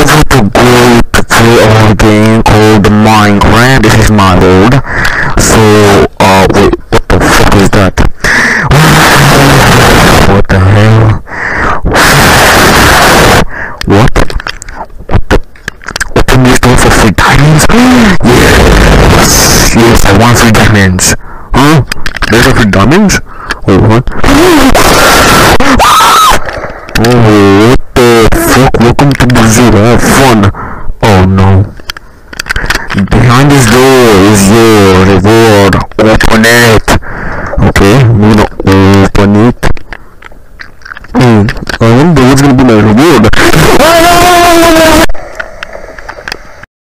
over to go to play game called Minecraft. This is my world. So, uh, wait, what the fuck is that? What the hell? What? What the? Open this door for free diamonds? Yes! Yes, I want free diamonds. Huh? There's a free diamonds? Oh, what? Oh, the? Welcome to Brazil, have fun! Oh no. Behind this door is your reward. Open it! Okay, we're gonna open it. Mm, I wonder what's gonna be my reward.